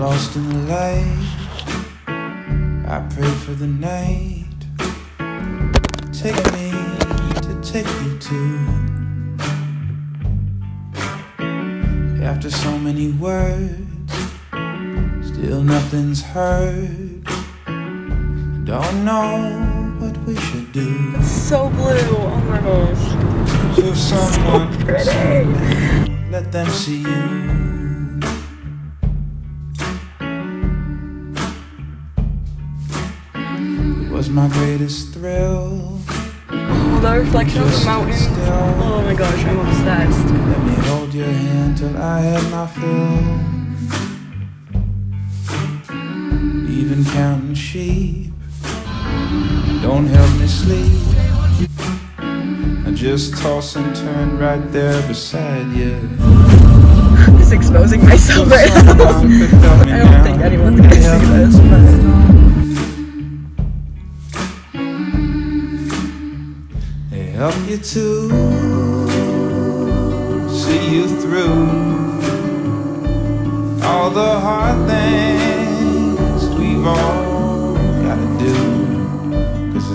lost in the light. I pray for the night. Take me to take you to. After so many words, still nothing's heard. Don't know what we should do. It's So blue. Oh my gosh. To someone, Pretty. let them see you. Was my greatest thrill. Oh, the reflection of the mountains. Oh my gosh, I'm obsessed. Let me hold your hand till I had my fill. Even counting sheep don't help me sleep. I just toss and turn right there beside you. I'm just exposing myself right now. I don't think anyone's gonna see this, but help you to see you through all the hard things we've all got to do. It's